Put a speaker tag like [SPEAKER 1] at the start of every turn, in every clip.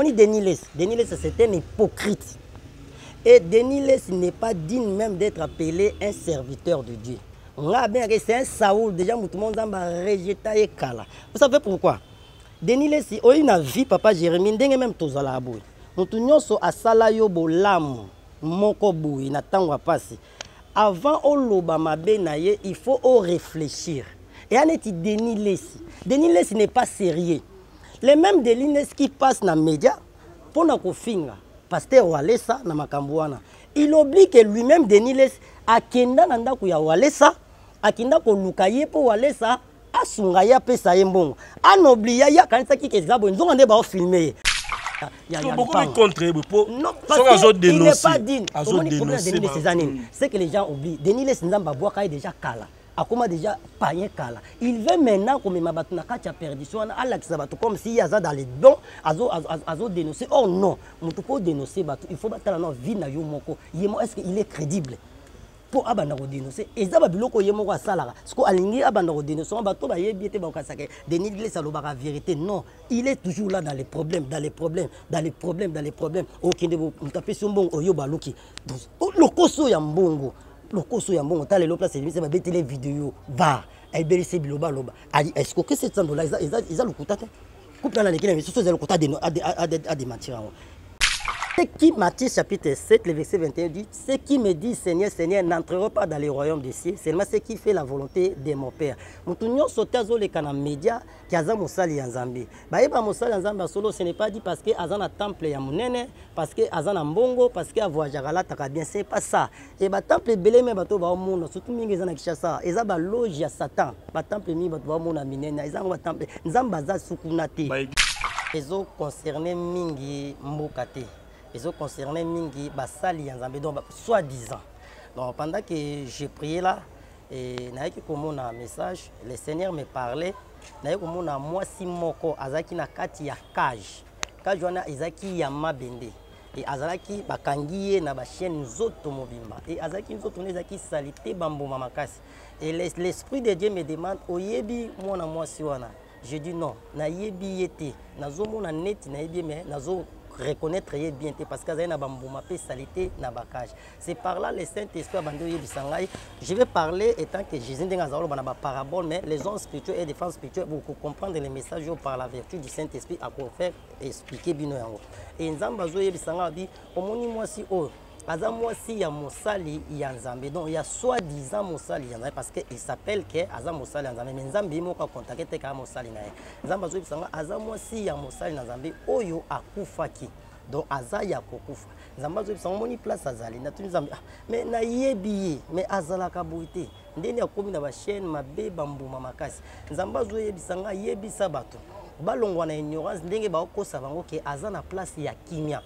[SPEAKER 1] On dit Denis Les, c'est un hypocrite. Et Denis Les n'est pas digne même d'être appelé un serviteur de Dieu. A c'est un Saoul. Déjà, tout le monde a rejeté Kala. Vous savez pourquoi? Denis Les, il a vu papa Jérémie, ndenge même tozala aboui. Mutu nyonso asala yo bolamu moko boui na tango pasi. Avant oloba mabe na il faut o réfléchir. Et en est Denis Lessi. Denis Lessi n'est pas sérieux. le même deli neski passe na média mpona kofinga paster walesa na makambo wana. Il oblie que lui-même denis les akenda na ndako ya walesa akinda koluka ye mpo walesa asunga ye apesa ye mbongo. Anoblia ye akanisaki ke eza boye nzonga nde baofilme ye c'est que les gens oublient. Denis les nzambe abwaka ye déjà kala akoma déjà païen kala. Il veut maintenant komema bato na kati ya perdition wana alakisa bato comme si aza dans les dons azo azo dénoncer. Oh non moto po dénoncer bato il faut batala na vie na yo moko. Yemo est-ce que il est crédible? Mpo abanda kodénonce eza babiloko ye moko asalaka. Siko alingi abanda kodénonce ngo bato bayebi ete bakokasaka denis les alobaka vérité. Non il est toujours là dans les problèmes dans les problèmes dans les problèmes dans les problèmes. Okende moto apesi yo mbongo oyo baluki lokoso ya mbongo lokoso ya mbongo ta lelo place ebimisa babetele video var ebelisi biloba loba. Esikoke 700 dola eza lokuta te? Coupe nana lekina misusu eza lokuta adementir yango Ce qui, Matthieu chapitre 7, le verset 21 dit, Ce qui me dit Seigneur, Seigneur, n'entreront pas dans le royaume des cieux, seulement ce qui fait la volonté de mon Père. Mutu nyonso te azoleka na média ki aza mosali ya nzambe. Bayeba mosali ya nzambe ya solo ce n'est pas dit parce que aza na temple ya monene parce que aza na mbongo parce que avoyageaka alataka bien c'est pas ça. E batemple ebele me bato baomona surtout mingi eza na kishasa eza baloge ya satan. Batemple mingi bato baomona minene eza yango batemple nzambe aza sukuna te. Ezoconcerne mingi mboka te ezoconcerne mingi basali ya nzambe. Donc soi-disant. Donc pendant que j'ai prié là nayaki komona message le seigneur me parlait naye komona mwasi moko azalaki na kati ya cage. Cage wana ezalaki ya mabende. E azalaki bakangi ye na bachaîne nzoto mobimba. E azalaki nzoto nde ezalaki sali te bambuma makasi. E l'esprit de dieu me demande oyebi mwana mwasi wana? Je dis non. Nayebi ye te. Nazomona neti nayebi ye me nazo reconnaître ye bien parce que azali na bambuma mpe salité na bakage c'est par là le saint esprit abandi oyebisa ngai je vais parler étant que jésus ndenge azala oloba na baparabole mais les hommes spirituels et défense spirituelle bokocomprendre le message oyo par la vertu du saint esprit akofaire expliquer bino yango e nzambe azoyebisa ngai abi omoni mwasi oyo aza mwasi ya mosali ya nzambe. Donc ya soi-disant mosali ya nzambe parce que il s'appelle ke aza mosali ya nzambe. Mais nzambe ye moko akontake te kaka mosali na ye. Nzambe azoyebisa nga aza mwasi ya mosali na nzambe oyo akufaki. Donc aza ya kokufa. Nzambe azoyebisa ngo moni place azali. Natuni nzambe ah, mais nayebi ye mais azalaka boye te. Ndeni akomi na bachaîne mabe bambuma makasi. Nzambe azoyebisa nga yebisa bato. Balongwa na ignorance ndenge baokosa bango ke aza na place ya kimia.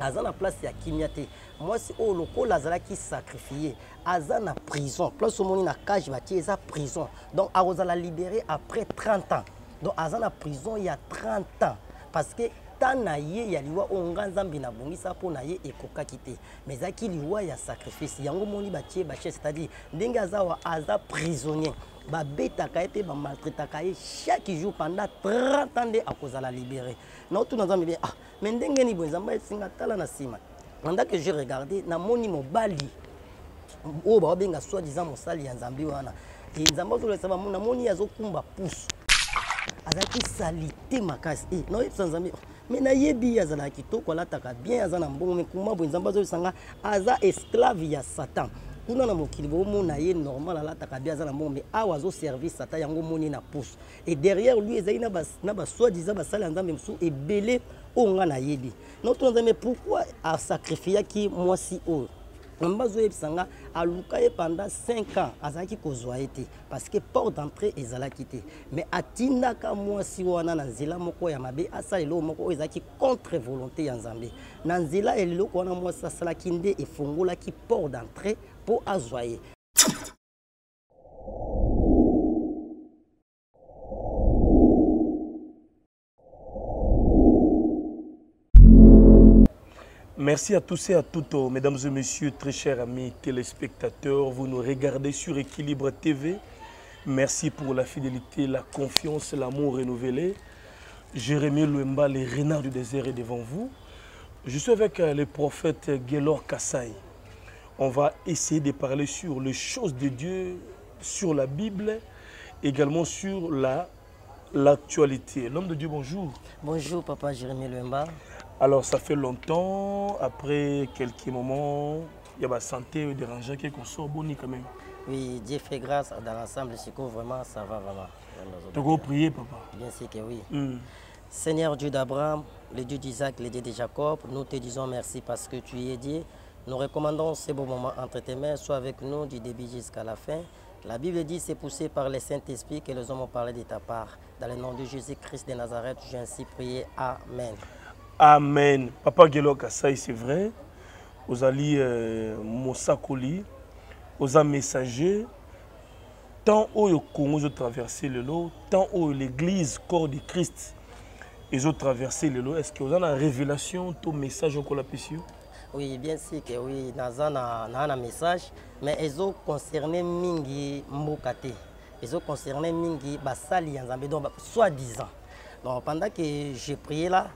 [SPEAKER 1] Aza na place ya kimia te mwasi oyo lokola azalaki sacrifie aza na prison. Place omoni na cage batie eza prison. Donc akozala libéré après 30 ans. Donc aza na prison ya 30 ans. Parce que ta na ye ya liwa oyo nga nzambe nabongisa mpo na ye ekokaki te mais ezalaki liwa ya sacrifice. Yango moni batie bachaise c'est-à-dire ndenge aza wa aza prisonnier babetaka ye mpe bamaltretaka ye chaque jour pendant 30 ans nde akozala libéré. Naotuna nzambe bien ah mais ndenge ni boye nzambe esinga tala na nsima pendant que je regardé namoni mobali oyo baobenga soi disant mosali ya nzambe wana. Nzambe azolesa bamona namoni azokumba pusu. Azalaki salite makasi. E naoyebisa nzambe me nayebi ye azalaka kitoko alataka bien aza na mbongo me kuma boye nzambe azoyebisa nga aza esclave ya satan. Kuna na mokili bomona ye normal alataka bien aza na mbongo me awa azoservir satan yango moni na pusu. E derrière lui ezali na basoi-disant basali ya nzambe mosusu ebele oyo nga nayebi naotuna nzambe pourquoi asacrifiaki mwasi oyo nzambe azoyebisa nga aluka ye pendant 5 ans azalaki kozwa ye te parce que port d'entrée ezalaki te mais atindaka mwasi wana na nzela moko ya mabe asala eloko moko oyo ezalaki contre volonté ya nzambe na nzela ya eloko wana mwasi asalaki nde efungolaki port d'entrée mpo azwa ye
[SPEAKER 2] Merci à tous et à toutes, mesdames et messieurs, très chers amis téléspectateurs. Vous nous regardez sur Équilibre TV. Merci pour la fidélité, la confiance, l'amour renouvelé. Jérémie Louemba, les renards du désert est devant vous. Je suis avec euh, le prophète Gelor Kassai. On va essayer de parler sur les choses de Dieu, sur la Bible, également sur la l'actualité. L'homme de Dieu, bonjour.
[SPEAKER 1] Bonjour, papa Jérémie Louemba.
[SPEAKER 2] Alors, ça fait longtemps, après quelques moments, il y a ma santé dérangeante qu'on sort boni quand même.
[SPEAKER 1] Oui, Dieu fait grâce dans l'ensemble, c'est vraiment, ça va vraiment.
[SPEAKER 2] Tu vas prier, papa?
[SPEAKER 1] Bien sûr que oui. Mm. Seigneur Dieu d'Abraham, le Dieu d'Isaac, le Dieu de Jacob, nous te disons merci parce que tu es Dieu. Nous recommandons ces beaux moments entre tes mains, sois avec nous du début jusqu'à la fin. La Bible dit c'est poussé par le Saint-Esprit que les hommes ont parlé de ta part. Dans le nom de Jésus-Christ de Nazareth, j'ai ainsi prié. Amen.
[SPEAKER 2] Amen. Papa Gelo Kassai, c'est vrai. Vous allez euh, Mosakoli, aux messagers, tant le Congo a traversé le lot, tant où l'église, corps de Christ, ils ont traversé le lot. Est-ce que vous avez une révélation, ton message au Colapissio
[SPEAKER 1] Oui, bien sûr que oui, nous avons un message, mais ils ont concerné Mingi Mbokate. Ils ont concerné Mingi Basali donc soi-disant. Donc pendant que j'ai prié là,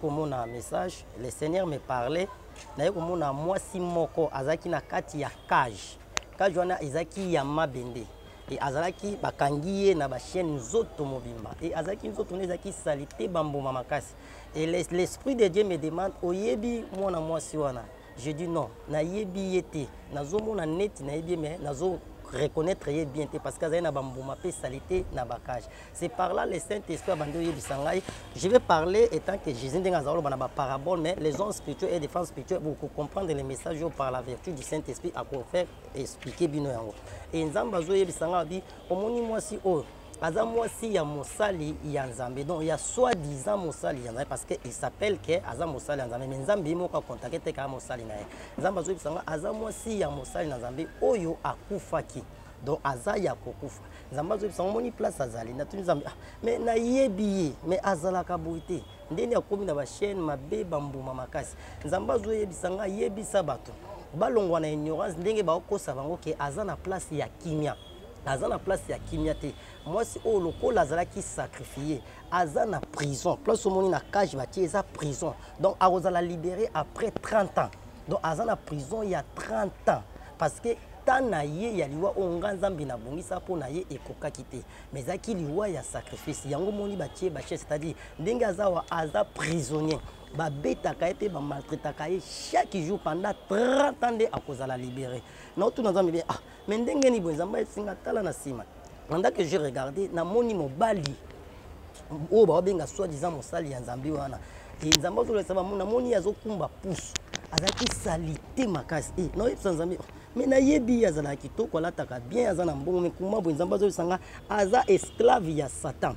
[SPEAKER 1] comme un message, le Seigneur me parlait, comme moi si moko azaki na kati ya cage. Cage wana ezaki ya mabende. e azalaki bakangi ye na bachaîne nzoto mobimba. E azalaki nzoto nde ezalaki sali te bambuma makasi. E l'esprit de dieu me demande oyebi mwana mwasi wana? Je dis non. Nayebi ye te. Nazomona neti nayebi ye me nazo reconnaître ye bien parce que azali na bambuma mpe sali te na bakage c'est par là le saint esprit abandi oyebisa ngai je vais parler étant que jésus ndenge na baparabole mais les hommes spirituels et défense spirituelle bokocomprendre le message oyo par la vertu du saint esprit akofaire expliquer bino yango. E nzambe azoyebisa ngai abi omoni mwasi oyo aza mwasi ya mosali ya nzambe. Donc ya soi-disant mosali ya nzambe parce que il s'appelle ke aza mosali ya nzambe. Mais nzambe ye moko akontake te kaka mosali na ye. Nzambe azoyebisa nga aza mwasi ya mosali na nzambe oyo akufaki. Donc aza ya kokufa. Nzambe azoyebisa nga omoni place azali. Natuni nzambe ah, mais nayebi ye mais azalaka boye te. Ndenge akomi na bachaîne mabe bambuma makasi. Nzambe azoyebisa nga yebisa bato. Balongwa na ignorance ndenge baokosa bango ke aza na place ya kimia aza na place ya kimia te. Mwasi oyo lokola azalaki sacrifie aza na prison. Place omoni na cage batie prison. Donc akozala libéré après 30 ans. Donc aza na prison ya 30 ans. Parce que ta na ye ya liwa oyo nga nzambe nabongisa ye ekokaki mais ezalaki liwa ya sacrifice. Yango moni batie bachaise c'est-à-dire ndenge aza wa prisonnier babetaka ye mpe bamaltretaka ye chaque jour pendant 30 ans nde akozala libéré. Naotuna nzambe bien ah mais ndenge ni boye nzambe esinga tala na nsima. Pendant que je regardé namoni mobali oyo baobenga soi-disant mosali ya nzambe wana. Nzambe azolesa bamona namoni azokumba pusu. Azalaki sali te makasi. E naoyebisa nzambe me nayebi ye azalaka kitoko alataka bien aza na mbongo me kuma boye nzambe azolesa nga aza esclave ya satan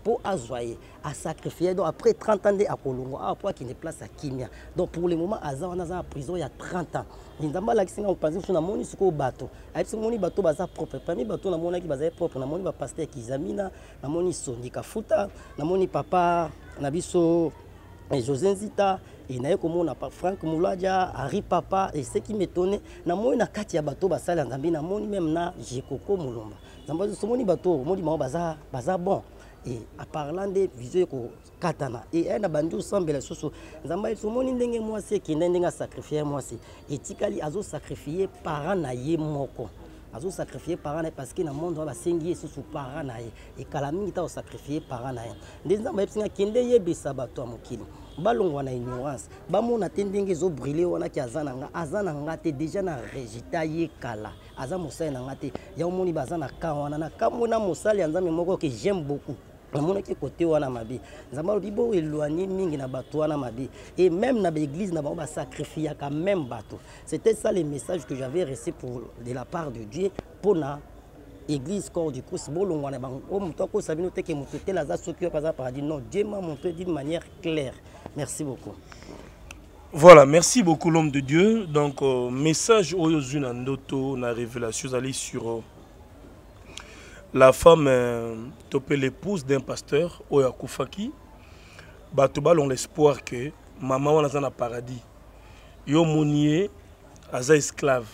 [SPEAKER 1] mpo azwa ye asacrifie donc après 30 ans nde akolongwa awa mpo akende place ya kimia donc pour le moment aza wana aza na prison ya 30 ans. Nzambe alakisi nga mopanzi mosusu namoni sikoyo bato. Ayebisi moni bato baza propre. Parmi bato namonaki bazali propre. Namoni bapaster kizamina namoni sondika futa namoni papa na biso josé nzita e naye komona frank mulaja ari papa eseki metone. Namoni na kati ya bato basali ya nzambe namoni meme na jekoko molomba nzambe somoni bato omoni bango baza bon e aparla nde vision ekokatana e aye na bandi osambela lisusu nzambe tomoni ndenge mwasi ekende ndenge asacrifie mwasi etikali azosacrifie parent na ye moko azosacrifie parent na ye parce que na monde wana basengi ye susu parent na ye ekala mingi ta osacrifie parent na ye nde nzambe ayebisi nga kende yebisa bato ya mokili balongwa na ignorance bamona te ndenge ezobrile wanaki aza na nga aza na nga te deja na résultat ye kala aza mosali na nga te yango moni baza na ka wana na kambo na mosali ya nzambe moko ke j'aime beaucoup namonaki kote wana mabe c'était ça le message que j'avais reçu de la part de dieu mpona église corps du non dieu m'a montré d'une manière claire. Merci beaucoup.
[SPEAKER 2] Voilà, merci beaucoup l'homme de Dieu. Donc, euh, message Oyozu Nandoto, na révélation, allez sur euh, la femme, euh, topé l'épouse d'un pasteur, Oya Koufaki. Batoba ont l'espoir que maman wana dans le paradis. Yo monier, aza esclave.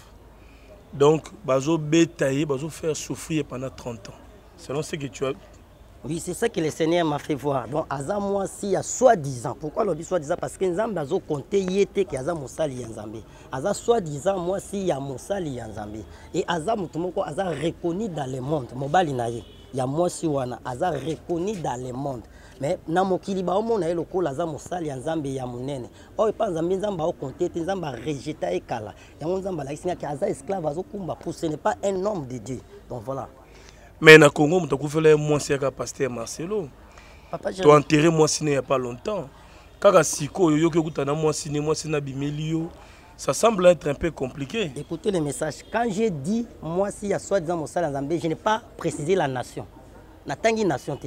[SPEAKER 2] Donc, bazo bétailler, bazo faire souffrir pendant 30 ans. Selon ce que tu as
[SPEAKER 1] Oui, c'est ça que le Seigneur m'a fait voir. Donc, Aza moi si il y a soi-disant. Pourquoi le dit soi-disant? Parce que Nzambe a compté yete que Aza Moussali Nzambe. Aza soi-disant moi si il y a Moussali Nzambe. Et Aza Moutumoko Aza reconnu dans le monde. Mobali na ye. Il y a moi si wana Aza reconnu dans le monde. mais na aza ya nzambe ya monene oyo epa nzambe nzambe aokonte te nzambe arejeta ye kala yango nzambe alakisi ngaki aza esclave azokumba pour ce n'est pas un homme de dieu donc voilà
[SPEAKER 2] mais na congo akufela ye mwasi yaka paster marcelo. Toenterre mwasi ne ya pas longtemps. Kaka sikoyo oyoki okuta na mwasi ne mwasi na bimeli yo. Ça semble être un peu compliqué.
[SPEAKER 1] Écoutez le message. Quand j'ai dit mwasi ya soi-disant mosala ya nzambe je n'ai pas précisé la nation. Natangi nation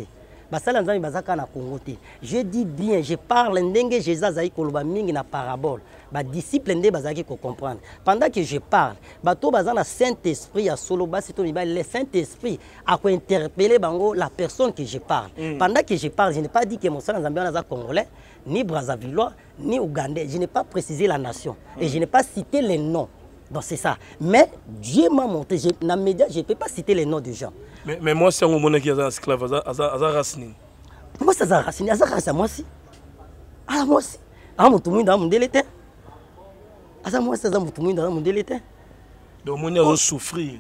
[SPEAKER 1] basala nzambe baza kaka na congo te. Je dis bien je parle ndenge jésus azalaki koloba mingi na parabole. Badisciple nde bazalaki kocomprendre. Pendant que je parle bato baza na saint esprit ya solo basi to mibali le saint esprit akointerpele bango la personne que je parle. Mm. pendant que je parle je n'ai pas dit que mosala nzambe wana aza congolais ni brazavillois ni ougandais. Je n'ai pas précisé la nation. Mm. et je n'ai pas cité les noms donc c'est ça. Mais dieu m'a montré je, média je ne peux pas citer les noms des gens.
[SPEAKER 2] Mais, mais moi si yango omonaki aza esclave aza race nini
[SPEAKER 1] mwasi aza race nini aza aza mwasi aza motu mwinda aza mondele te aza mwasi aza motu mwinda aza mondele te
[SPEAKER 2] donc omoni azosouffrir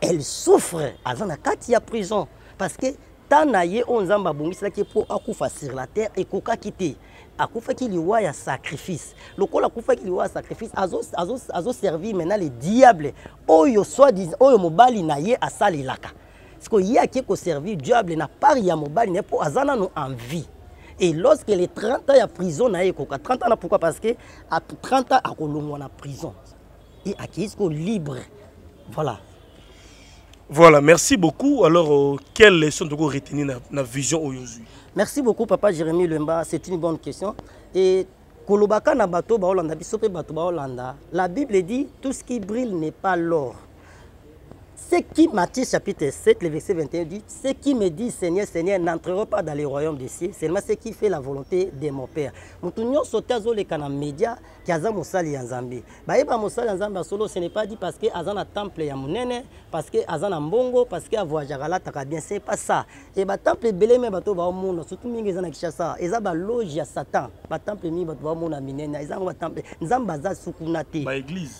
[SPEAKER 1] elle souffre. Aza na kati ya prison. Parce que ntan na ye oyo nzambe abongiselaki mpo akufa sur la terre ekokaki te akufaki liwa ya sacrifice. Lokola akufaki liwa ya sacrifice azoservir maintenant le diable oyo soi oyo mobali na ye asalelaka. Siko ye akie koservir diable na part ya mobali na ye mpo aza nano en vie et lorsque les 30 ans ya prison na ye ekoka 30 ans na pourquoi? Parce que à 30 ans akolongwa na prison. Et akei siko libre? Voilà.
[SPEAKER 2] Voilà, merci beaucoup. Alors, euh, quelle leçon tu retenir dans la vision aujourd'hui
[SPEAKER 1] Merci beaucoup, papa Jérémy Lemba. C'est une bonne question. Et Kolobaka na bato ba Hollanda, biso pe bato ba Hollanda. La Bible dit tout ce qui brille n'est pas l'or. Ce qui, Matthieu chapitre 7, le verset 21 dit, ce qui me dit Seigneur, Seigneur, n'entreront pas dans le royaume des cieux, seulement ce qui fait la volonté de mon Père. Mutu nyonso te azoleka na média ki aza mosali ya nzambe bayeba mosali ya nzambe ya solo ce n'est pas dit parce que aza na temple ya monene parce que aza na mbongo parce que avoyageaka alataka bien c'est pas ça. E batemple ebele me bato baomona surtout mingi eza na kishasa eza baloge ya satan. Batemple mingi bato baomona minene eza yango batemple nzambe aza sukuna te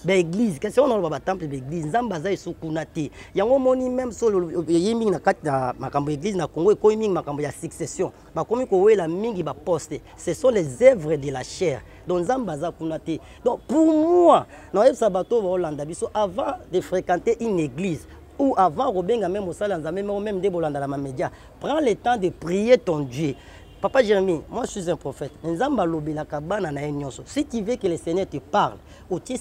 [SPEAKER 1] baeglise kasi wana oloba batemple baeglise nzambe aza esukuna te yango omoni même so eye mingi na kati na makambo ya église na congo ekomi mingi makambo ya succession. Bakomi kowela mingi baposte ce sont les œuvres de la chair. Donc nzambe aza kuna te. Donc pour moi naoyebisa bato baolanda biso avant de fréquenter une église ou avant kobenga même mosala ya nzambe moko même nde bolandala mamédia prends le temps de prier ton dieu Papa Jérémie, moi je suis un prophète. Si tu veux que le Seigneur te parle, ou tu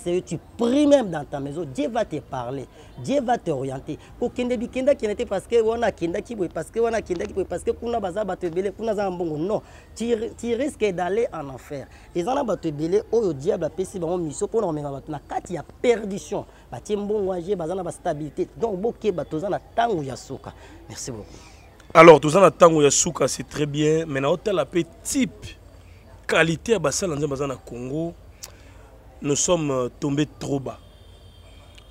[SPEAKER 1] pries même dans ta maison, Dieu va te parler, Dieu va t'orienter. Parce non, tu, risques d'aller en enfer. Zana bato belé oyo diable na perdition. Batie mbongo aje bazana ba stabilité. Donc boké bato zana tango ya soka. Merci beaucoup.
[SPEAKER 2] Alors toza na ntango ya suka c'est très bien mais naotala mpe type qualité ya basala nzambe baza na congo nous sommes euh, tombés trop bas.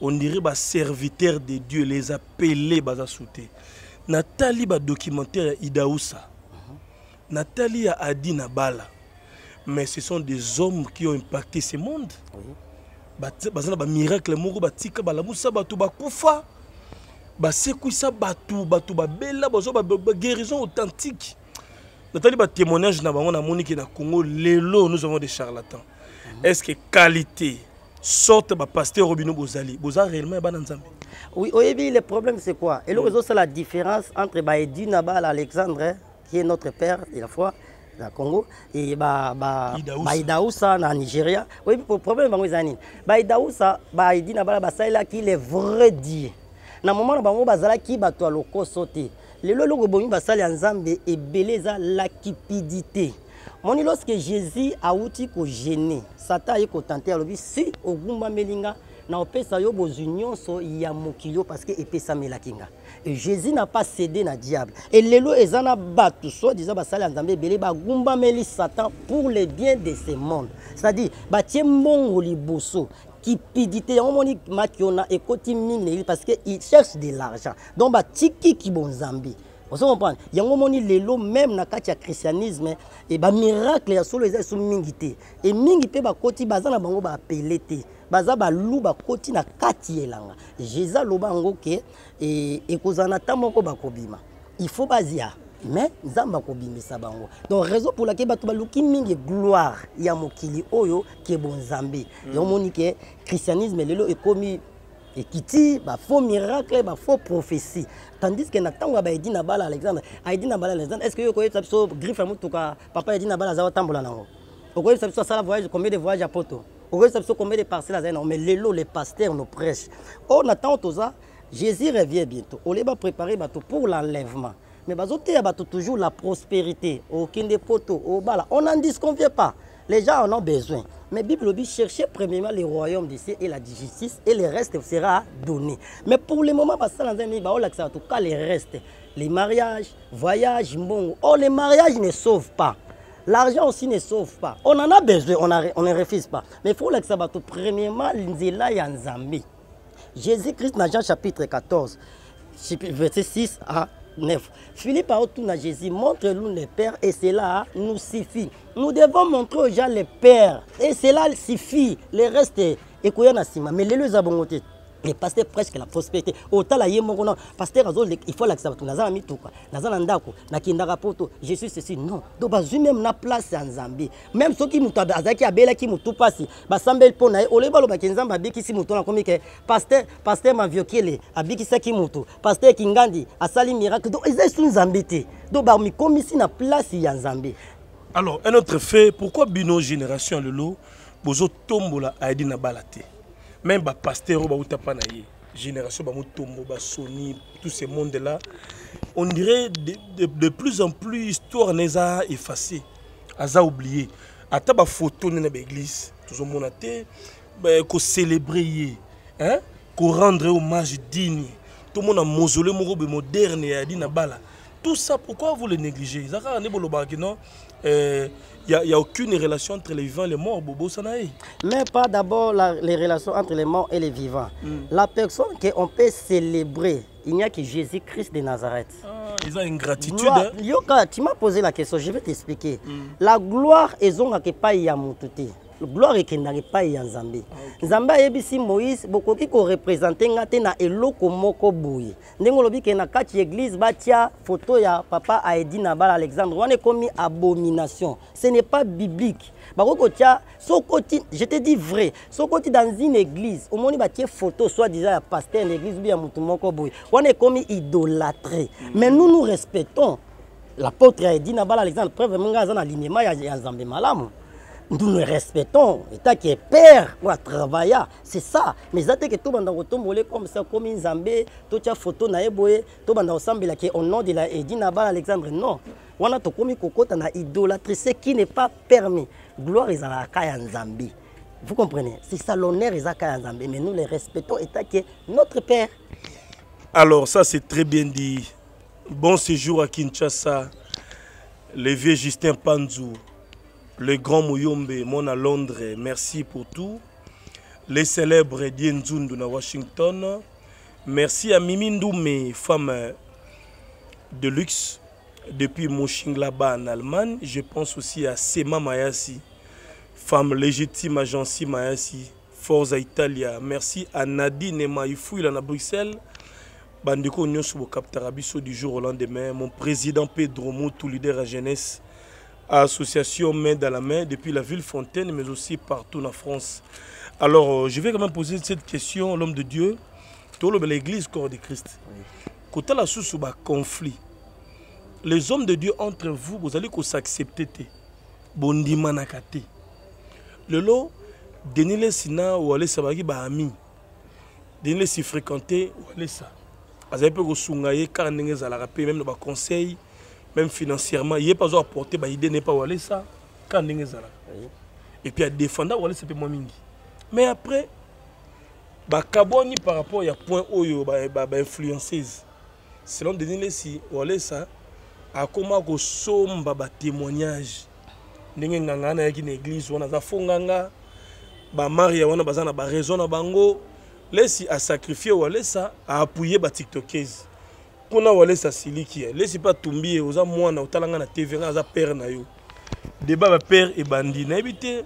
[SPEAKER 2] On dirait baserviteur de dieu les appelés baza sute natali badocumentaire ya idausa natali ya adi na bala mais ce sont des hommes qui ont impacté ce monde. Baza na bamiracle moko batika balamusa bato bakufa basekwisa bato bato babela bazwa baguérison authentique. Natali batémoignage na bango namoniki na congo lelo nous avons des charlatans. -hmm. est ce que qualité sorte bapaster oyo bino bozali? Boza réellement ya bana nzambe?
[SPEAKER 1] Oui oyebi le problème c'est quoi? Eloko ezosala la différence entre baedi na bala alexandre qui est notre père de la foi na congo e baidausa ba, ba na nigeria. Oyebi problème bango eza nini baidausa baedi na bala basalelaki le vrai dieu na moma na bango bazalaki bato ya lokoso te. Lelo eloko bomi basali ya nzambe ebele eza la cupidité moni lorsque jésus awuti kogene satan aye kotante alobi si ogumbameli nga na opesa yo bozwi nyonso ya mokili yo parce que epesamelaki nga. Jésus n'a pas cédé na diable. Et lelo eza na bato soi-disant basali ya nzambe ebele bagumbameli satan pour le bien de ce monde. C'est-à-dire batie mbongo liboso cupidité yango moni makiona ekoti ye parce que il cherche de l'argent. Donc batikiki bonzambe ozo comprendre yango moni lelo même na kati ya christianisme e bamiracle ya solo eza esu mingi te e mingi mpe bakoti baza na bango baapele te baza balu bakoti na kati elanga jésus aloba yango ke ekozala na ntan moko bakobima il faut bazia mais nzambe akobimisa bango. Donc raison pour laquelle bato baluki mingi gloire ya mokili oyo ke bonzambe yango moni ke christianisme lelo ekomi ekiti bafaux miracle bafaux prophétie tandis que na ntango ya baedi na bala alexandre aedi na bala alexandre est ce que yo okoyebisa biso griffe ya motuka? Papa edi na bala aza kotambola nango okoyebisa biso asala voyage combien de voyage ya poto okoyebisa biso combien de parcelle azali nango mais lelo le pasteur nous prêche oyo na ntango toza jésus revient bientôt. Olie bapréparer bato pour l'enlèvement mais bazoteya bato toujours la prospérité okende poto obala on n'en disconvient pas les gens en ont besoin mais Bible dit cherchez premièrement le royaume de Dieu et la justice et le reste sera donné. Mais pour le moment, parce que en tout cas le reste, les mariages, voyages, bon, oh les mariages ne sauvent pas. L'argent aussi ne sauve pas. On en a besoin, on, ne refuse pas. Mais il faut que premièrement, l'Inzela. Jésus-Christ dans Jean chapitre 14, verset 6 à 9. Philippe a retourné à Jésus, montre-nous le Père et cela nous suffit. Nous devons montrer aux gens le Père et cela suffit. Le reste est mais les deux abongotés. Le pasteur presque la prospérité. Otala ye moko na pasteur azo il faut lakisa bato naza na mituka naza na ndako nakendaka poto je suis ceci non. Do bazwi même na place ya nzambe même soki moto azalaki abelaki motu mpasi basambeli mpo na ye oloyi balobaki nzambe abikisi moto nakomi ke pasteur pasteur maviokiele abikisaki moto pasteur kingandi asali miracle. Donc eza esu nzambe te do bamikomisi na place ya nzambe
[SPEAKER 2] alors un autre fait pourquoi bino génération lelo bozotombola ayedi na bala te même bapasteur oyo bauta mpa na ye génération bamotombo basoni tout ce monde là on dirait de, de, de plus en plus histoire na eza effacé aza oublié ata bafoto nde na baéglise tozomona te kocélébre ye korendre hommage digne. Tomona mausolé moko boye moderne ya yadi na bala. Tout ça pourquoi vous le négligez? Eza kaka nde bolobaka euh, il n'y a, a, aucune relation entre les vivants et les morts, Bobo Sanaï.
[SPEAKER 1] Mais pas d'abord les relations entre les morts et les vivants. Mm. La personne qu'on peut célébrer, il n'y a que Jésus-Christ de Nazareth.
[SPEAKER 2] Ah, ils ont une gratitude.
[SPEAKER 1] Hein? Yoka, tu m'as posé la question, je vais t'expliquer. Mm. La gloire, ils ont pas yamututi. Gloire ekendaka epai ya nzambe nzambe ayebisi moïse bokoki korepresente nga te na eloko moko boye. Ndenge olobi ke na kati ya batia foto ya papa aedi na bala alexandre wana ekomi abomination. Ce n'est pas biblique. Bakoki kotia sokoti je te dis vrai sokoti dans une église omoni batie photo soit disant ya pasteur na église ubi ya motu moko boye. Wana ekomi idolâtré. Mais nous nous respectons l'apôtre aedi na bala alexandre. Preuve menga aza na lignema ya nzambe malamu nous nous respectons. État qui est père à c'est ça. Mais eza te ke tobanda kotombole comme ça komi nzambe totya photo na ye boye tobanda kosambela ke au nom de la edi na bana alexandre. Non. Wana tokomi kokota na idolâtrie ce qui n'est pas permis. Gloire ezalaka ya nzambe vous comprenez? C'est ça l'honneur ezaka ya nzambe mais nous les respectons. État qui est notre père.
[SPEAKER 2] Alors ça c'est très bien dit. Bon séjour à kinshasa le vieux justin panzou le grand Mouyombe, mon à Londres, merci pour tout. Les célèbres Dien Zundu à Washington. Merci à Mimi Ndoumé, femme de luxe depuis Mönchengladbach en Allemagne. Je pense aussi à Sema Mayasi, femme légitime à Jancy Mayasi, Forza Italia. Merci à Nadine Maïfouila à Bruxelles. Bandeko Nyonso Kaptarabiso du jour au lendemain. Mon président Pedro Moutou, leader à jeunesse association main dans la main depuis la ville Fontaine, mais aussi partout en France. Alors, je vais quand même poser cette question, l'homme de Dieu, tout l'église corps de Christ. Quand la bas conflit, les hommes de Dieu entre vous, vous allez s'accepter. Bondi manakate. Le lot, denile sina ou ba ami. Denile si fréquenter ou aller ça. kaka ndenge ezalaka mpe même na baconseil même financièrement ye mpe azo apporte baide ne pa walesa kaka ndenge ezalaka et puis adéfenda walesa mpe mwa mingi. Mais après bakabwani par rapport ya point oyo bainfluenceuse selon denis lesi walesa akóma kosomba batémoignage ndenge nganga na yaki na église wana aza fo nganga bamaria wana baza na baraison na bango. Lesi asacrifie walesa aapuye batiktokese mpona walesa asiliki ye lesi mpe atumbi ye oza mwana otalanga na tv nga aza pere na yo. Débat bapere ebandi. Nayebi te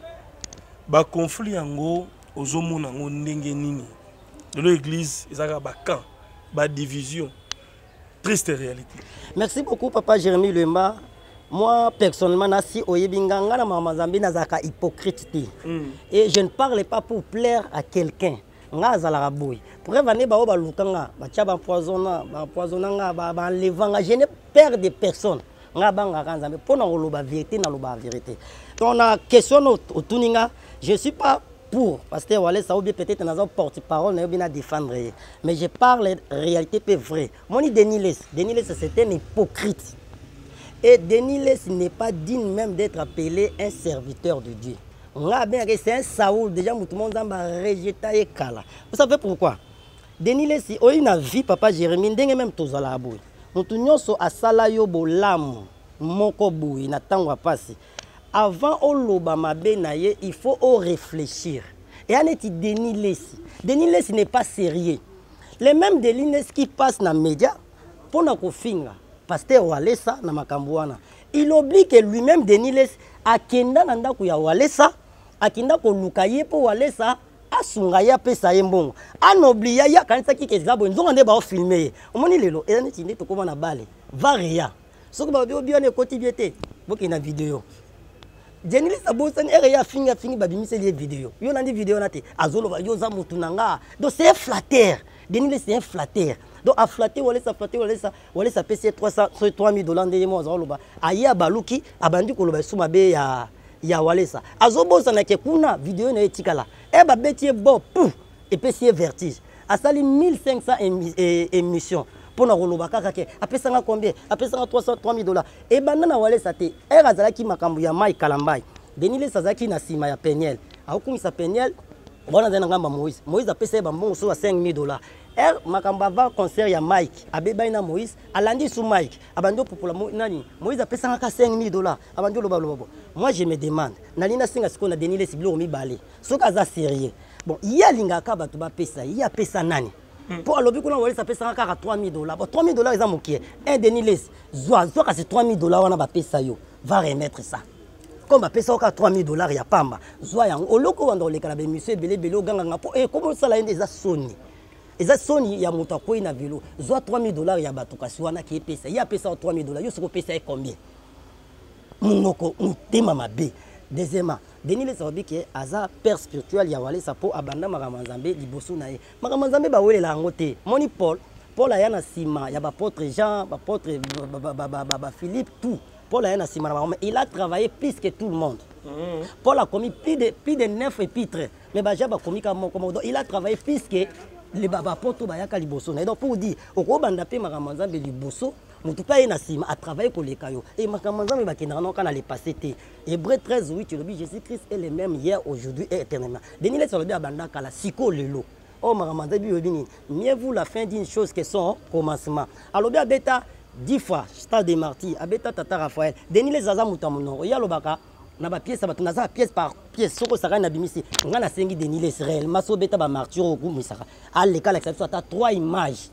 [SPEAKER 2] baconflit yango ozomona yango ndenge nini. Lelo église ezalaka bacamp badivision triste réalité.
[SPEAKER 1] Merci beaucoup papa jérémi lema moi personnellement nasi oyebi nga nga na mama nzambe nazalaka hypocrite te. Mm. et je ne parle pas pour plaire à quelqu'un. Nga azalaka boye preuve ane bao baluka nga batya bapoisonna bapoisonna nga banleva nga je ne père de personne. Nga bangaka nzambe mpo na koloba vérité naloba vérité. Donc na question otuni nga je suis pas pour pasteur walesa ou bien peut-être naza porte parole na défendre. Ye mais je parle réalité mpe vrai moni denis les denis les c'est un hypocrite. Et Denis Les n'est pas digne même d'être appelé un serviteur de Dieu. On a bien c'est un Saoul, déjà tout le monde a rejeté et kala. Vous savez pourquoi? denis lesi oyi na vie papa jérémi ndenge meme tozalaka boye motu nyonso asala yo bolamu moko boye na ntango ya mpasi avant oloba mabe na ye il faut orefléchir eya neti denis lesi? Denis lesi n'est pas sérieux. Le même denis lesi qui passe na média mpo na kofinga. Paster walesa na makambo wana. Il oblie que lui-même denis lesi akenda na ndako ya walesa akenda koluka ye mpo walesa asunga ye apesa ye mbongo. Anoblia ye akanisaki ke eza boye. Nzonga nde baofilme ye. Omoni lelo eza neti nde tokóma na bale. Varia soki balobi obi wana ekoti bie te bokenda video. Jenilisa bosani ere ye afingi afingi babimiseli ye video. Yo nandi video wana te azoloba yo oza motu na nga. Donc c'est un flatteur. Denile c'est un flatteur. Donc aflate walesa aflate walesa walesa apesi ye 3000 dollars ndenge mo azakoloba aye abaluki abandi koloba esu mabe ya ya walesa. Azobosanake kuna video na ye etikala e babeti ye bo pu epesi ye vertige. Asali 1500 émission. Mpo na koloba kaka ke apesanga combien? Apesanga 3000 dollars. Ebanda na walesa te ere azalaki makambo ya mai kalambai deniles azalaki na nsima ya peniel. Akokumisa peniel bona azali na ngamba moïse. Moïse apesa ye bambongo so ya 5000 dollars r makambo avant concert ya mike abebai na moïse alandi su mike. Abandi opopola nani? Moïse apesangaka 5000 dollars. Abandi oloba loba bo moi je me demande nalingi nasenga sikoyo na denis lesi biloko mibale soki aza sérieux? Bon ye alingaka bato bapesa ye apesa nani? Mpo alobi kuna walesi apesanga kaka 3000 dollars. Bon 3000 dollars eza mokie un denis lesi zwa zwa kasi 3000 dollars wana bapesa yo. Va remettre ça. Comme bapesa yo kaka 3000 dollars ya pamba. Zwa yango. Oloko wanda koleka na bemission ebele ebele oganganga mpo ekoma osala ye nde eza soni eza soni ya moto akwei na velo zwa 3000 dollars ya bato kasi wana ke epesa. Ye apesa yo 3000 dollars. Yo soki opesa ye combien? Monoko motema mabe. Deuxièmement denis lesababi ke aza père spirituel ya walesa mpo abanda makambo ya nzambe liboso na ye. Makambo ya nzambe bawelela yango te. Moni paul paul aya na nsima ya bapotre jean bapotre baphilippe tout. Paul aya na nsima na bango mais il a travaillé plus que tout le monde. Mm. paul a commis plus de, plus de neuf épîtres mais baja bakomi ka moko moko donc il a travaillé plus que bapoto bayaka liboso. Na ye donc pour dire okobanda mpe makambo ya nzambe liboso motu mpe aye na nsima atravaille koleka yo. E makambo ya nzambe bakendaka noka na lepase te. Hébreu 13 8 elobi jésus christ est le même hier aujourd'hui et éternellement. Denis lesi alobi abanda kala sikoyo lelo. Oyo makambo ya nzambe elobi nini mieux vous la fin d'une chose que son commencement? Alobi abeta 10 fois stade de martyr abeta tata raphaël. Denis lesi aza moto ya monoko ye alobaka na bapiese bato naza pièce par pièce. Soki osakani na bimisi ngai nasengi denis les réellement. So obeta bamartyre okumisaka aleka alakisa biso ata 3 image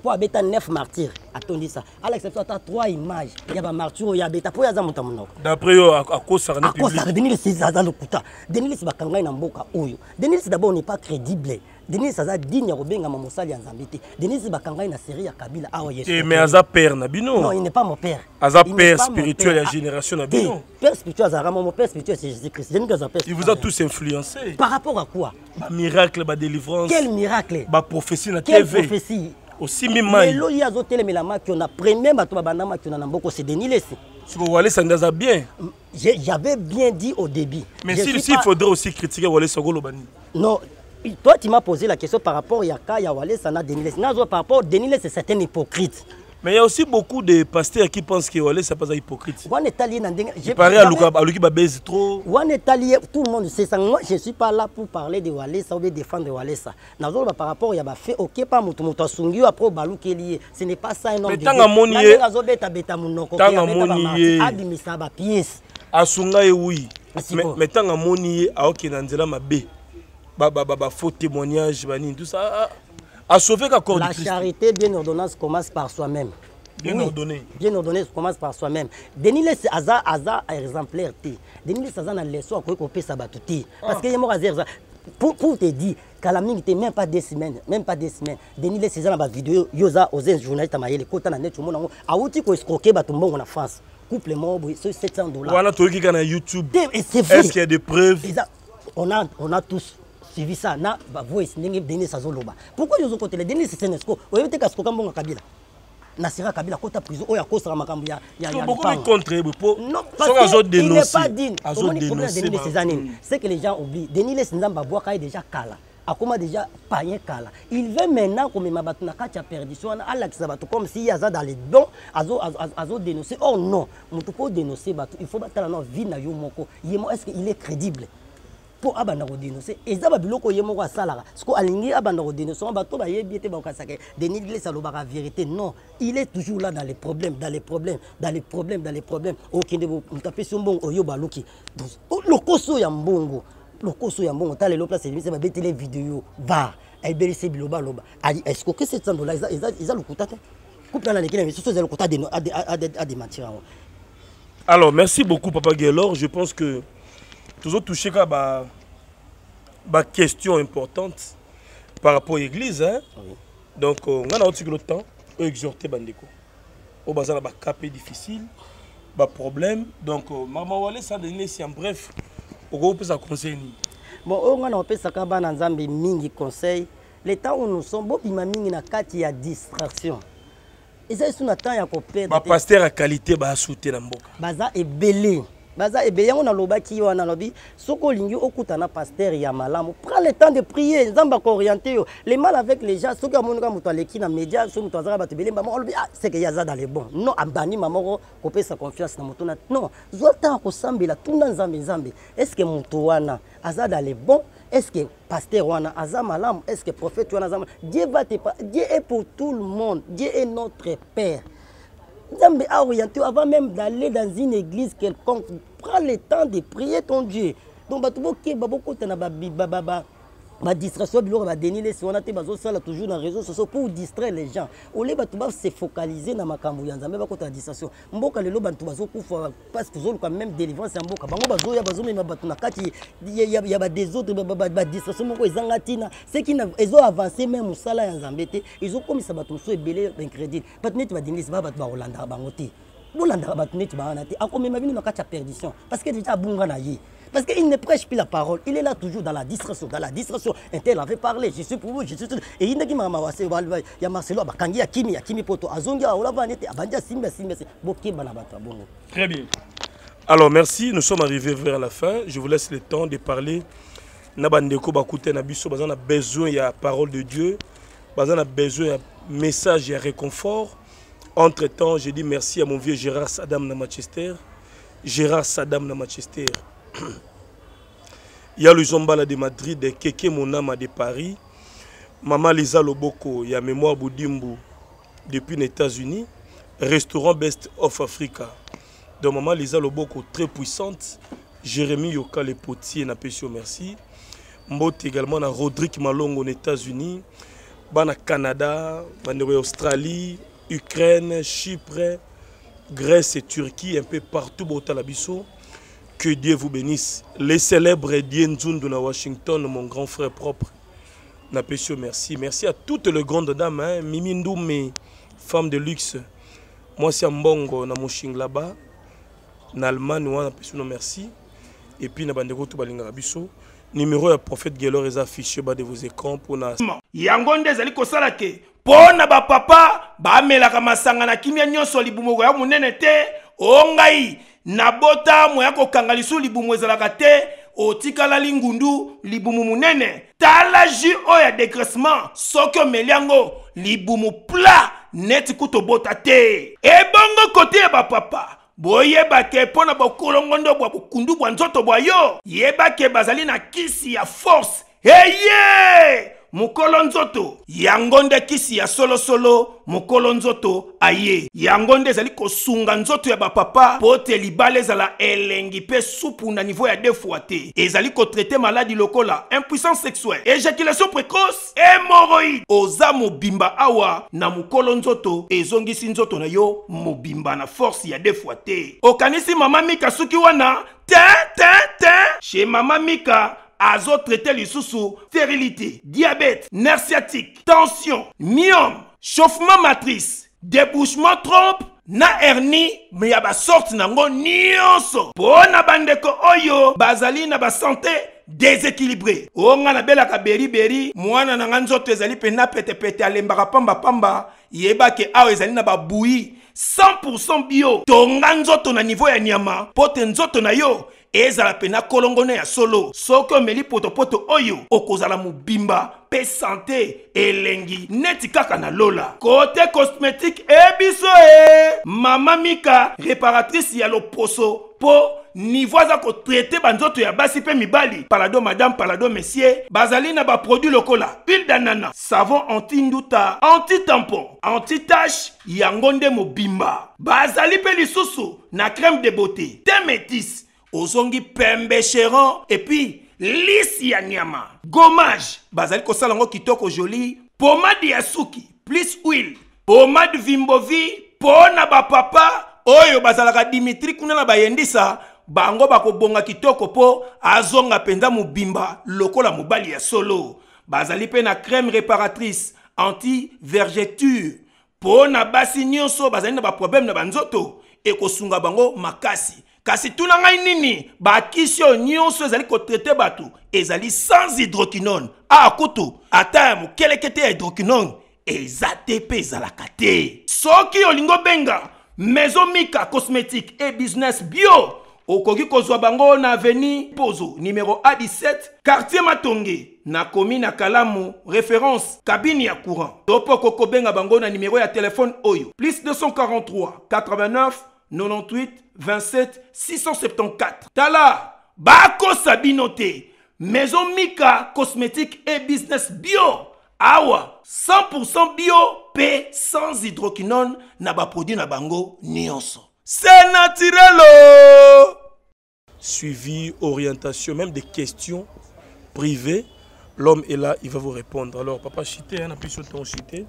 [SPEAKER 1] mpo abeta 9 martyre atondisa alakisa biso ata 3 image ya bamartyre oyo abeta. Mpo oyo aza moto ya monoko.
[SPEAKER 2] D'après yo akosaka
[SPEAKER 1] les aza lokuta. Denis les bakangai na mboka oyo. Denis les d'abord n'est pas crédible denis aza digne ya kobengama mosali ya nzambe te. Denis bakangai na série ya kabila. Awa
[SPEAKER 2] yesu mais aza père na bino.
[SPEAKER 1] Non il n'est pas mon père.
[SPEAKER 2] Aza père spirituel ya génération na bino.
[SPEAKER 1] père spirituel azalaka mon père spirituel c'est jésus christ denis aza père
[SPEAKER 2] il vous a tous influencé.
[SPEAKER 1] Par rapport à quoi?
[SPEAKER 2] Bamiracle badélivrance
[SPEAKER 1] quel miracle?
[SPEAKER 2] Baprophétie na tv
[SPEAKER 1] prophétie?
[SPEAKER 2] Osimbi mai
[SPEAKER 1] lelo ye azotelemela makiona premier bato babanda makiona na mboka c'est denis lesi
[SPEAKER 2] siko walesa nde aza bien.
[SPEAKER 1] J'avais bien dit au début.
[SPEAKER 2] Mais si, si il faudrait aussi critiquer walesa okoloba nini
[SPEAKER 1] non toi, tu m'as posé la question par rapport à Yaka, Yawale, Sana, Deniles. Par rapport à Deniles, c'est un hypocrite.
[SPEAKER 2] Mais il y a aussi beaucoup de pasteurs qui pensent que Yawale, c'est pas un hypocrite. Il paraît à Luki Babez trop.
[SPEAKER 1] Tout le monde sait ça. Moi, je ne suis pas là pour parler de Yawale, ça, ou bien défendre Yawale. Par rapport à Yaba, fait OK, pas mon tout, Sungi, après Balouke lié. Ce n'est pas ça un homme.
[SPEAKER 2] Mais tant
[SPEAKER 1] à mon nier.
[SPEAKER 2] Tant à
[SPEAKER 1] mon
[SPEAKER 2] nier.
[SPEAKER 1] Abimisa, ba
[SPEAKER 2] pièce. Asunga, oui. Mais
[SPEAKER 1] tant
[SPEAKER 2] à mon nier, aoke, nanzela, ma bé. Mabe Ba- ba- ba- bafaux témoignage banini tout ça ah, ah, ka corps
[SPEAKER 1] la charité bien ordonnance commence par soi-même.
[SPEAKER 2] Bien ordonné.
[SPEAKER 1] bien ordonné commence par soi-même. Deniles aza aza exemplaire te deniles aza na leso akoki kopesa bato te parce que ye moko aza exa- pour, pour te dire kala mingi te même pas deux semaines même pas deux semaines deniles eza na bavideo yo oza oza journaliste ya mayele kota na net omona yango awuti koescroke bato mbongo na france. Couple boye so 700 dollars.
[SPEAKER 2] Wana toyoki kaka na youtube.
[SPEAKER 1] C'est
[SPEAKER 2] est-ce qu'il y a des preuves?
[SPEAKER 1] On a, on a tous suivi ça na bavoice ndenge denis azoloba pourquoi yozokotela denis senesco? Oyebi te kasikoka mbongo kabila nasira kabila kota prison oyo akosaka makambo ya, ya, ya
[SPEAKER 2] beaucoup de
[SPEAKER 1] lupango.
[SPEAKER 2] contre ye boye po
[SPEAKER 1] Non,
[SPEAKER 2] soki
[SPEAKER 1] parce qu'il n'est
[SPEAKER 2] azodénonce
[SPEAKER 1] pas digne. Comment les problèmes de
[SPEAKER 2] azodénonce
[SPEAKER 1] Denis Cézanine C'est que les gens oublient. Denis Les Nzamba Bouaka est déjà kala. akoma déjà kala il veut maintenant komema bato na kati ya perdition wana alakisa bato comme si aza dans les dons azodénonce or non odénonce bato il faut batala na vie na yo moko ye mo est ce que il est crédible? Denis vérité. Non il est toujours là dans les problèmes dans les problèmes dans les problèmes dans les problèmes. Oyo baluki lokoso ya mbongo lokoso ya mbongo. Tala lelo place elimisi babetele video var. Ayebelisi biloba aloba ali estce que 700 dollars eza- eza eza lokuta te? Couple ana leki na misusu eza lokuta adementir yango
[SPEAKER 2] alors merci beaucoup papa je pense que tozotouche kaka ba baquestion importante par rapport à l'église hein?
[SPEAKER 1] Oui.
[SPEAKER 2] donc euh, nga na otikela le temps oexhorte bandeko oyo baza na baka mpe difficile baproblème donc euh, mama wale sandenesi en bref okopesa conseil nini
[SPEAKER 1] bon oyo ngai na opesaka bana nzambe mingi conseil le temps où nous sommes bobima mingi na kati ya distraction eza esu na temps ya koperdre te.
[SPEAKER 2] bapaster ya qualité bayasu te na mboka
[SPEAKER 1] baza ebele baza ebele yango nalobaki wana nalobi soki olingi okutana paster ya malamu. Prends le temps de prier nzambe akooriente yo. Le mal avec les gens soki amonika moto aleki na média soki moto azaka bato ebele mbama olobi ah seke ye aza dans le bon. Non abandima moko kopesa confiance na moto na non zwa ntango kosambela tuna nzambe nzambe. Est ce que moto wana aza dans le bon? Est-ce que pasteur wana aza malamu? Est-ce que prophète wana aza dieu va te dieu est pour tout le monde. Dieu est notre père. Nzambe a orienté avant même d'aller dans une église quelconque. Prends le temps de prier ton Dieu. Donc, ba ba distraction biloko badeni lesi wana te toujours sociaux pour distraire les gens. Ole bato base focaliser na makambo ya nzambe bakota na distraction. Mboka lelo bato bazokufa parce tozoluka même délivrance ya mboka. Bango bazoya bazomema bato na kati ya- badésordre badistraction moko ezanga ntina. Seki ezoavance bolandaka bato neti bawana te akomema bino na kati ya perdition parce que déjà abunga na ye parce qu'il ne prêche plus la parole. Il est là toujours dans la distraction. Dans la distraction, un tel avait parlé. Je suis pour vous, je suis tout. Et il n'a pas Il y a Marcelo, il y a Kimi, il y a Kimi Poto, Azonga, Ola Vanete, Abanja, Simba, Simba, Boké, Banabata, Bongo?
[SPEAKER 2] Très bien. Alors, merci. Nous sommes arrivés vers la fin. Je vous laisse le temps de parler. Nabandeko bakute na biso bazana besoin ya parole de Dieu. Bazana besoin ya message ya réconfort. Entre-temps, je dis merci à mon vieux Gérard Saddam na Manchester. Gérard Saddam na Manchester. Il y a le Zombala de Madrid, Keke Monama de Paris. Maman Lisa Loboko, il y a Mémoire Boudimbu depuis les États-Unis. Restaurant Best of Africa. Donc Maman Lisa Loboko, très puissante. Jérémy Yoka, le potier, na merci. Mbote également Rodrigue Malongo aux États-Unis. Bana Canada, Australie, Ukraine, Chypre, Grèce et Turquie, un peu partout au Talabiso. Que Dieu vous bénisse. Les célèbres Dienzundu na Washington, mon grand frère propre. Napesio, merci. Merci à toutes les grandes dames. Hein. Mimi Ndoumé, femme de luxe. Moi, c'est Mbongo, na Moshing là-bas. Na Allemagne, merci. Et puis, na bandeko tout balinga biso. Numéro ya prophète Gelor est affiché bas de vos écrans pour na
[SPEAKER 3] yango nde ezali kosala ke mpo na bapapa bamelaka masanga na kimia nyonso libumu ya monene te. O ngai nabota mo ya kokanga lisusu libumu ezalaka te. Otikalali ngundu libumu munene tala jus oyo ya dégraissement soki omeli yango libumu pla neti kuta obota te. Ebongo kote ya bapapa boyebake mpo na bokolongondo bwa bukundu bwa nzoto bwa yo. Yebake bazali na kisi ya force. Eye mokolo nzoto. Yango nde kisi ya solosolo mokolo nzoto aye. Yango nde ezali kosunga nzoto ya bapapa mpo te libala elengi mpe supu na nivo ya defwa te ezali kotraite maladi lokola impuissance sexuelle. Éjaculation précoce hémoroïde oza mobimba awa na mokolo nzoto ezongisi nzoto na yo mobimba na force ya defwa te okanisi mama mika suki wana te te te. Chez mama mika azotraite lisusu stérilité diabète nerf sciatique tension myome chauffement matrice débouchement trompe na hernie me ya basorte nango nyonso. Mpo na bandeko oyo bazali na basante déséquilibré o nga nabelaka beriberi mwana na nga nzoto ezali mpena petepete alembaka pambapamba yebake awa ezali na babuyi 100% bio. Tonga nzoto na nivo ya nyama mpo te nzoto na yo ezala pena kolongono ya solo. Soki omeli potopoto oyo okozala mobimba mpe sante elengi neti kaka na lola. Kote cosmétique ebiso e! Mama mika réparatrice ya loposo mpo nivo aza kotraite banzoto ya basi mpe mibali. Palado madame palado monsieur bazali na baproduit lokola. Huile danana savon anti-nduta anti-tampon anti-tache yango nde mobimba. Bazali mpe lisusu na crème de beauté. Te métis ozongi pembe cheron. Epuis lisi ya nyama. Gommage. Bazali kosala yango kitoko joli. Pomade ya suki plus huile. Pomade vimbovi mpo na bapapa oyo bazalaka dimitri kuna na bayendisa bango bakobonga kitoko mpo azonga mpenza mobimba lokola mobali ya solo. Bazali mpe na crème réparatrice anti vergeture mpo na basi nyonso bazali na baproblème na banzoto ekosunga bango makasi kasi tuna ngai nini bakisi oyo nyonso ezali kotraite bato ezali sans hydroquinone. Aa kutu ata ya mokeleke te ya hydroquinone eza te mpe ezalaka te. Soki olingi obenga maison mika cosmétique e business bio okoki kozwa bango na aveni pozo numero a17 quartier matonge na komi kalamu référence kabine ya courant. To mpo okoki kobenga bango na numero ya oyo plus 243 89 98 27 674 tala bakosa bino te maison mika cosmétique et business bio. Awa 100% bio mpe sans hydroquinone na baproduit na bango nyonso c'est naturelo
[SPEAKER 2] suivi orientation même des questions privées l'homme est là il va vous répondre. Alors papa chité hein, appuie sur ton chité.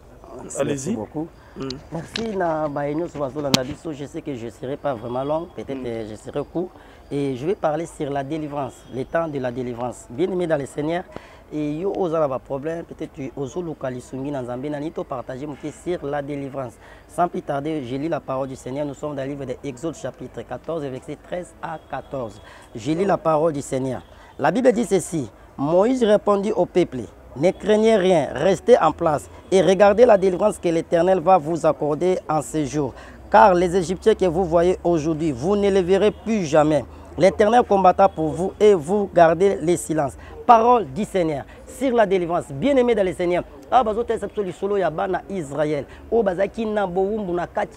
[SPEAKER 2] Allez-y.
[SPEAKER 1] beaucoup. Mm. Merci na bayenyo bazolanda biso. Je sais que je ne serai pas vraiment long, peut-être mm. je serai court. Et je vais parler sur la délivrance, le temps de la délivrance. Bien aimé dans le Seigneur, et yo oza na problème peut-être ozoluka lisungi na nzambe nani to partager moke sur la délivrance sans plus tarder je lis la parole du Seigneur nous sommes dans le livre de Exode chapitre 14 verset 13 à 14 je lis la parole du Seigneur la Bible dit ceci Moïse répondit au peuple ne craignez rien, restez en place et regardez la délivrance que l'Éternel va vous accorder en ce jour. Car les Égyptiens que vous voyez aujourd'hui, vous ne les verrez plus jamais. L'Éternel combattra pour vous et vous gardez le silence. Parole du Seigneur sur la délivrance. Bien-aimé dans le Seigneur, lisolo ya bana israel oyo bazalaki na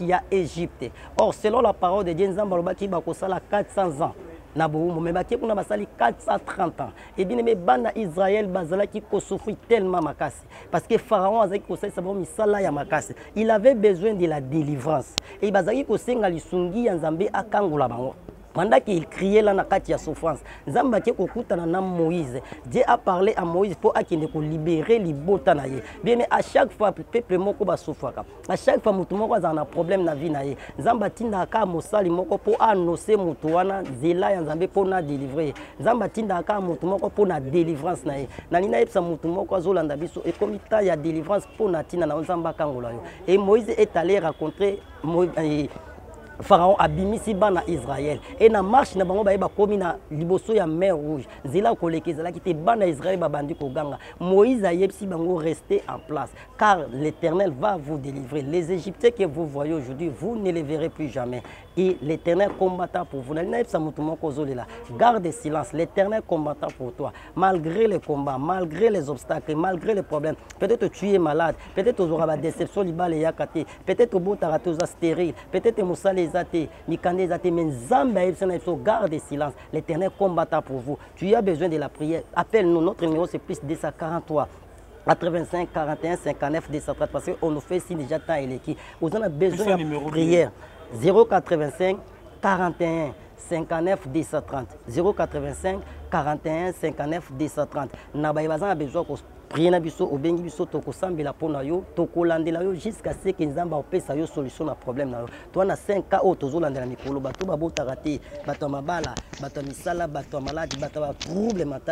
[SPEAKER 1] ya égypte or selon la parole de dieu nzambe alobaki bakosala 400 ans na bowumbu me bakie kuna basali 430 ans. Ebineme bana israel bazalaki kosufri tellement makasi parce que pharaon azalaki kosalisa bango misala ya makasi il avait besoin de la délivrance. E bazalaki kosenga lisungi ya nzambe akangola bango pendant qu'il criait là na kati ya souffrance. Nzambe ake kokutana na moïse. Dieu a parlé à moïse mpo akende kolibere libota na ye. Bien mais à chaque fois peuple moko basufraka à chaque fois motu moko azala na problème na vie na ye. Nzambe atindaka mosali moko mpo anonse motu wana nzela ya nzambe mpo na délivre ye nzambe atindaka motu moko mpo na délivrance na ye. Nani nayebisa motu moko azolanda biso ekomi ta ya délivrance mpo na ntina na nzambe akangola yo. E moïse est allé rencontrer pharaon abimisi bana israel e na marche na bango baye bakomi na liboso ya mer rouge. Nzela koleka ezalaki te bana koganga. Moïse ayebisi bango rester en place. Car l'éternel va vous délivrer. Les égyptiens que vous voyez aujourd'hui vous ne les verrez plus jamais et l'éternel combattant pour vous. Garde silence l'éternel combattant pour toi. Malgré les combats malgré les obstacles malgré les problèmes peut-être tu es malade peut-être badéception libala eyaka te peut-être obotaka te oza stérile peut-être te mikanda eza te mais garde silence l'éternel combattant pour vous. Tu as besoin de la prière. Appelle-nous notre numéro c'est plus 243 85 41 59 230 parce qu'on nous fait si déjà temps eleki oza na besoin ya prière 085 41 59 230 085 41 59 230 na baye baza na besoin koprie na biso obengi biso tokosambela mpo na yo tokolandela yo jusqu'à ce ke nzambe akopesa yo solution na problème na yo toa na 5 cas oyo tozolandela mikolo bato babotaka te bato ya mabala misala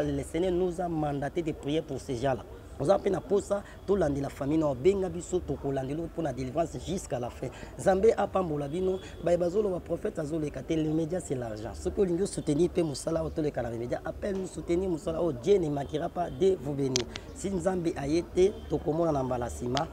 [SPEAKER 1] le seigneur nous a mandaté de prier pour ces gens là oza mpe na posa tolandela famille na obenga biso tokolandela mpo na délivrance jusqu'à la fin. Nzambe apambola bino baye bazoloba prophète azoleka te le média c'est l'argent. Soki olingi osoutenir mpe mosala oyo toleka na média appelle nous soutenir mosala oyo dieu ne makira pas de vous bénir. Si nzambe aye te tokomona na mbala nsima